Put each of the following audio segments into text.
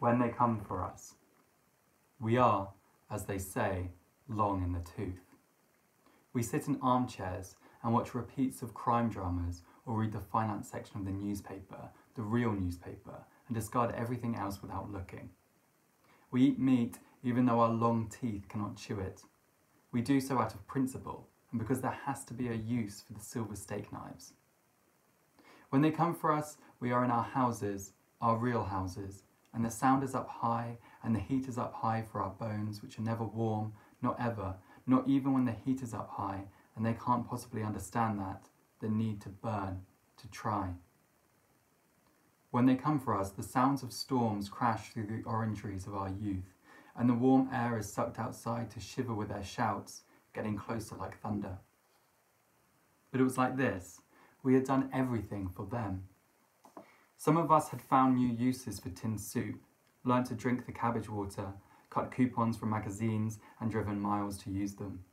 when they come for us. We are, as they say, long in the tooth. We sit in armchairs and watch repeats of crime dramas or read the finance section of the newspaper, the real newspaper, and discard everything else without looking. We eat meat even though our long teeth cannot chew it. We do so out of principle and because there has to be a use for the silver steak knives. When they come for us, we are in our houses, our real houses, and the sound is up high and the heat is up high for our bones, which are never warm, not ever, not even when the heat is up high, and they can't possibly understand that, the need to burn, to try. When they come for us, the sounds of storms crash through the orangeries of our youth, and the warm air is sucked outside to shiver with their shouts, getting closer like thunder. But it was like this. We had done everything for them. Some of us had found new uses for tin soup, learnt to drink the cabbage water, cut coupons from magazines, and driven miles to use them.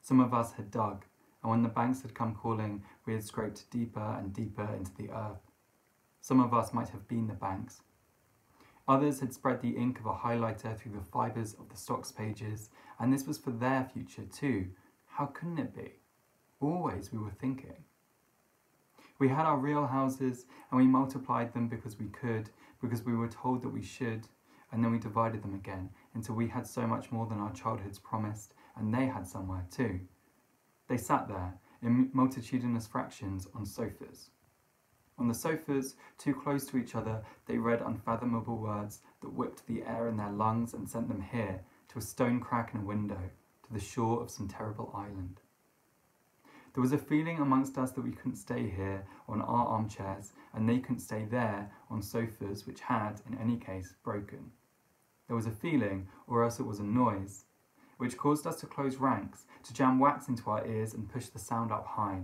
Some of us had dug, and when the banks had come calling, we had scraped deeper and deeper into the earth. Some of us might have been the banks. Others had spread the ink of a highlighter through the fibres of the stocks pages, and this was for their future too. How couldn't it be? Always we were thinking. We had our real houses, and we multiplied them because we could, because we were told that we should, and then we divided them again until we had so much more than our childhoods promised, and they had somewhere too. They sat there, in multitudinous fractions, on sofas. On the sofas, too close to each other, they read unfathomable words that whipped the air in their lungs and sent them here, to a stone crack in a window, to the shore of some terrible island. There was a feeling amongst us that we couldn't stay here on our armchairs, and they couldn't stay there on sofas which had, in any case, broken. There was a feeling, or else it was a noise, which caused us to close ranks, to jam wax into our ears and push the sound up high.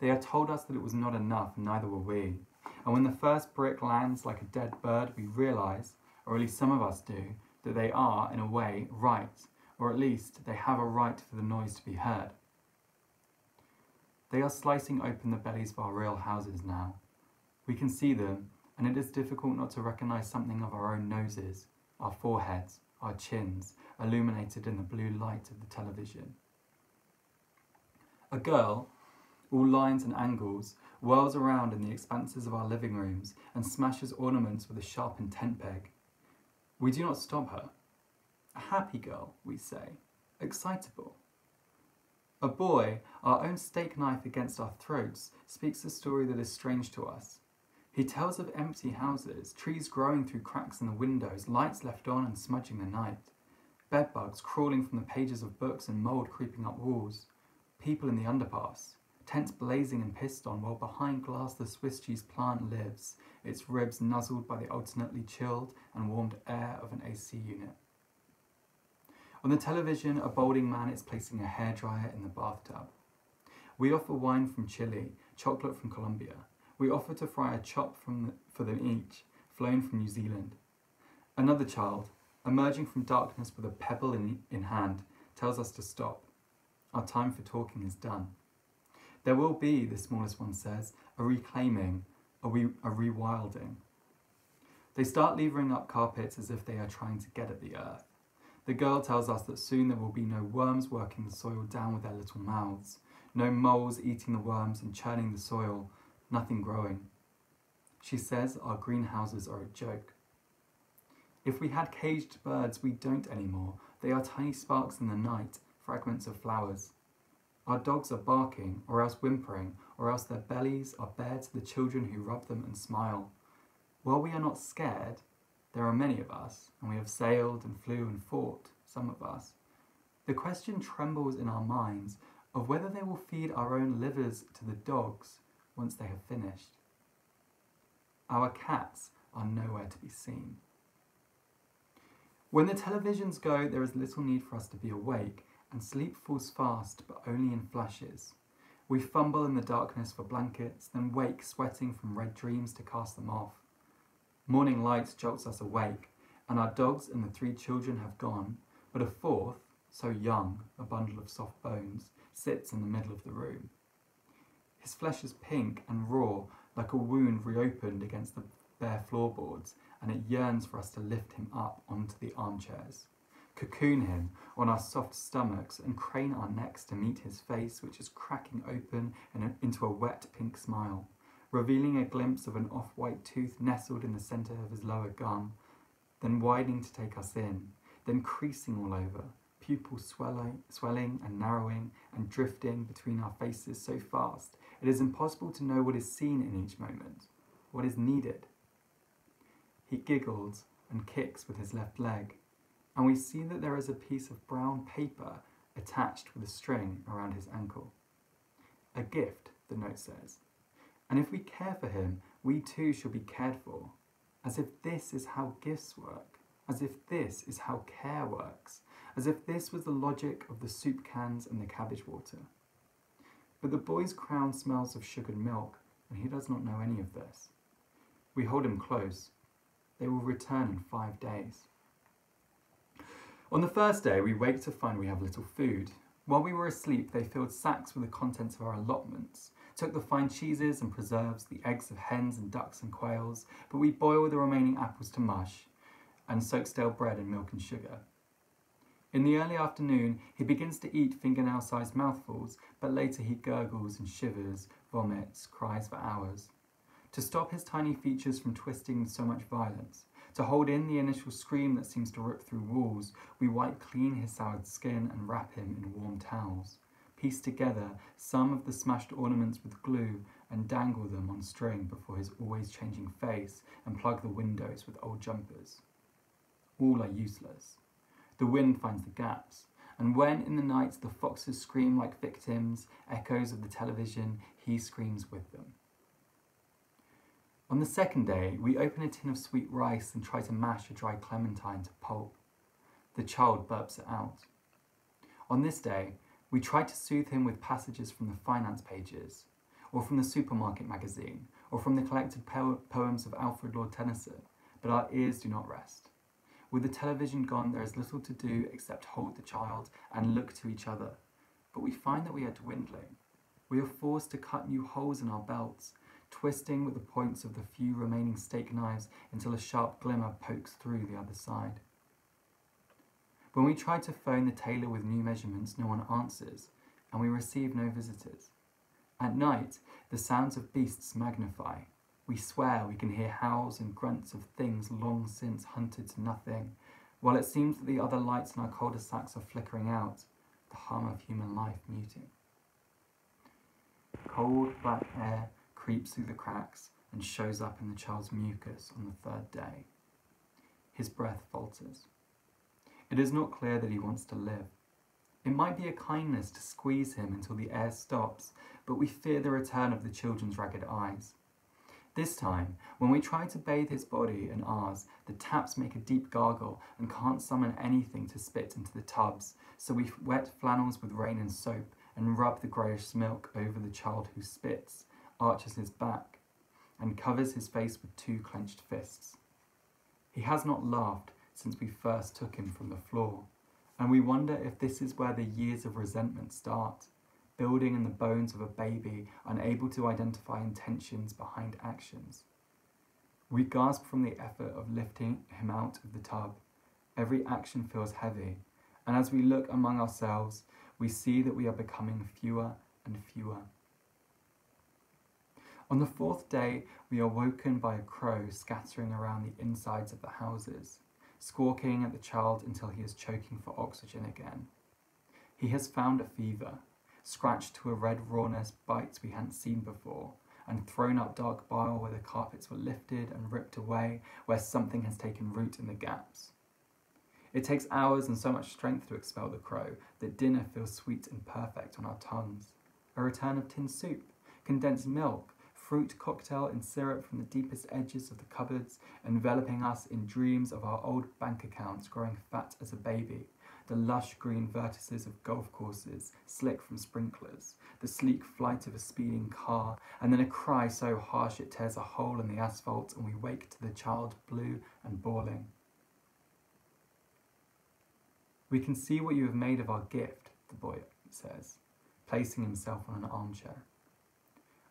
They had told us that it was not enough, and neither were we. And when the first brick lands like a dead bird, we realise, or at least some of us do, that they are, in a way, right, or at least they have a right for the noise to be heard. They are slicing open the bellies of our real houses now. We can see them, and it is difficult not to recognise something of our own noses, our foreheads, our chins, illuminated in the blue light of the television. A girl, all lines and angles, whirls around in the expanses of our living rooms and smashes ornaments with a sharpened tent peg. We do not stop her. A happy girl, we say, excitable. A boy, our own steak knife against our throats, speaks a story that is strange to us. He tells of empty houses, trees growing through cracks in the windows, lights left on and smudging the night, bedbugs crawling from the pages of books and mould creeping up walls, people in the underpass, tents blazing and pissed on while behind glass the Swiss cheese plant lives, its ribs nuzzled by the alternately chilled and warmed air of an AC unit. On the television, a balding man is placing a hairdryer in the bathtub. We offer wine from Chile, chocolate from Colombia. We offer to fry a chop the, for them each, flown from New Zealand. Another child, emerging from darkness with a pebble in, in hand, tells us to stop. Our time for talking is done. There will be, the smallest one says, a reclaiming, a, re- a rewilding. They start levering up carpets as if they are trying to get at the earth. The girl tells us that soon there will be no worms working the soil down with their little mouths, no moles eating the worms and churning the soil, nothing growing. She says our greenhouses are a joke. If we had caged birds, we don't anymore. They are tiny sparks in the night, fragments of flowers. Our dogs are barking, or else whimpering, or else their bellies are bare to the children who rub them and smile. While we are not scared, there are many of us, and we have sailed and flew and fought, some of us. The question trembles in our minds of whether they will feed our own livers to the dogs once they have finished. Our cats are nowhere to be seen. When the televisions go, there is little need for us to be awake, and sleep falls fast, but only in flashes. We fumble in the darkness for blankets, then wake sweating from red dreams to cast them off. Morning light jolts us awake, and our dogs and the three children have gone, but a fourth, so young, a bundle of soft bones, sits in the middle of the room. His flesh is pink and raw, like a wound reopened against the bare floorboards, and it yearns for us to lift him up onto the armchairs, cocoon him on our soft stomachs, and crane our necks to meet his face, which is cracking open into a wet pink smile, revealing a glimpse of an off white tooth nestled in the centre of his lower gum, then widening to take us in, then creasing all over, pupils swelling, swelling and narrowing and drifting between our faces so fast it is impossible to know what is seen in each moment, what is needed. He giggles and kicks with his left leg, and we see that there is a piece of brown paper attached with a string around his ankle. A gift, the note says. And if we care for him, we too shall be cared for, as if this is how gifts work, as if this is how care works, as if this was the logic of the soup cans and the cabbage water. But the boy's crown smells of sugared milk, and he does not know any of this. We hold him close. They will return in five days. On the first day, we wake to find we have little food. While we were asleep, they filled sacks with the contents of our allotments, took the fine cheeses and preserves, the eggs of hens and ducks and quails, but we boil the remaining apples to mush and soak stale bread in milk and sugar. In the early afternoon, he begins to eat fingernail sized mouthfuls, but later he gurgles and shivers, vomits, cries for hours. To stop his tiny features from twisting with so much violence, to hold in the initial scream that seems to rip through walls, we wipe clean his soured skin and wrap him in warm towels. Piece together some of the smashed ornaments with glue and dangle them on string before his always changing face and plug the windows with old jumpers. All are useless. The wind finds the gaps. And when in the night the foxes scream like victims, echoes of the television, he screams with them. On the second day, we open a tin of sweet rice and try to mash a dry clementine to pulp. The child burps it out. On this day, we try to soothe him with passages from the finance pages, or from the supermarket magazine, or from the collected po- poems of Alfred Lord Tennyson, but our ears do not rest. With the television gone, there is little to do except hold the child and look to each other. But we find that we are dwindling. We are forced to cut new holes in our belts, twisting with the points of the few remaining steak knives until a sharp glimmer pokes through the other side. When we try to phone the tailor with new measurements, no one answers, and we receive no visitors. At night, the sounds of beasts magnify, we swear we can hear howls and grunts of things long since hunted to nothing, while it seems that the other lights in our cul-de-sacs are flickering out, the hum of human life muting. Cold black air creeps through the cracks and shows up in the child's mucus on the third day. His breath falters. It is not clear that he wants to live. It might be a kindness to squeeze him until the air stops, but we fear the return of the children's ragged eyes. This time, when we try to bathe his body and ours, the taps make a deep gargle and can't summon anything to spit into the tubs, so we wet flannels with rain and soap and rub the greyish milk over the child who spits, arches his back, and covers his face with two clenched fists. He has not laughed since we first took him from the floor, and we wonder if this is where the years of resentment start building in the bones of a baby, unable to identify intentions behind actions. We gasp from the effort of lifting him out of the tub. Every action feels heavy, and as we look among ourselves, we see that we are becoming fewer and fewer. On the fourth day, we are woken by a crow scattering around the insides of the houses, squawking at the child until he is choking for oxygen again. He has found a fever, scratched to a red rawness bites we hadn't seen before, and thrown up dark bile where the carpets were lifted and ripped away, where something has taken root in the gaps. It takes hours and so much strength to expel the crow that dinner feels sweet and perfect on our tongues. A return of tin soup, condensed milk, fruit cocktail in syrup from the deepest edges of the cupboards, enveloping us in dreams of our old bank accounts growing fat as a baby, the lush green vertices of golf courses, slick from sprinklers, the sleek flight of a speeding car, and then a cry so harsh it tears a hole in the asphalt, and we wake to the child blue and bawling. We can see what you have made of our gift, the boy says, placing himself on an armchair.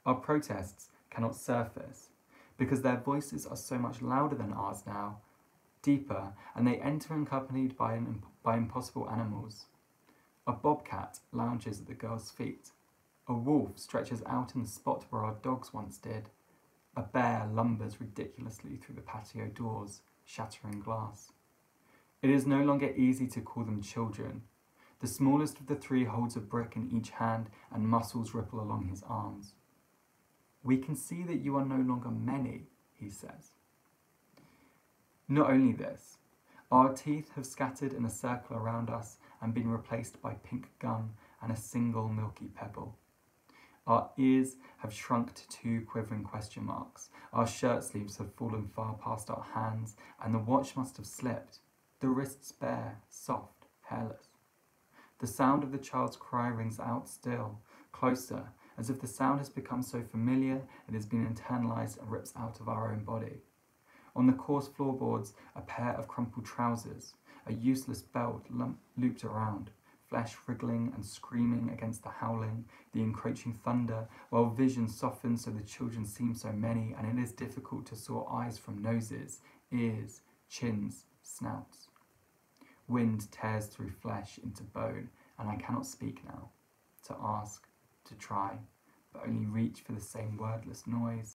Our protests cannot surface because their voices are so much louder than ours now, deeper, and they enter accompanied by, an, by impossible animals. A bobcat lounges at the girl's feet. A wolf stretches out in the spot where our dogs once did. A bear lumbers ridiculously through the patio doors, shattering glass. It is no longer easy to call them children. The smallest of the three holds a brick in each hand, and muscles ripple along his arms. We can see that you are no longer many, he says. Not only this, our teeth have scattered in a circle around us and been replaced by pink gum and a single milky pebble. Our ears have shrunk to two quivering question marks. Our shirt sleeves have fallen far past our hands, and the watch must have slipped, the wrists bare, soft, hairless. The sound of the child's cry rings out still, closer, as if the sound has become so familiar it has been internalized and rips out of our own body. On the coarse floorboards, a pair of crumpled trousers, a useless belt lump- looped around, flesh wriggling and screaming against the howling, the encroaching thunder, while vision softens so the children seem so many, and it is difficult to sort eyes from noses, ears, chins, snouts. Wind tears through flesh into bone, and I cannot speak now. To ask, to try, but only reach for the same wordless noise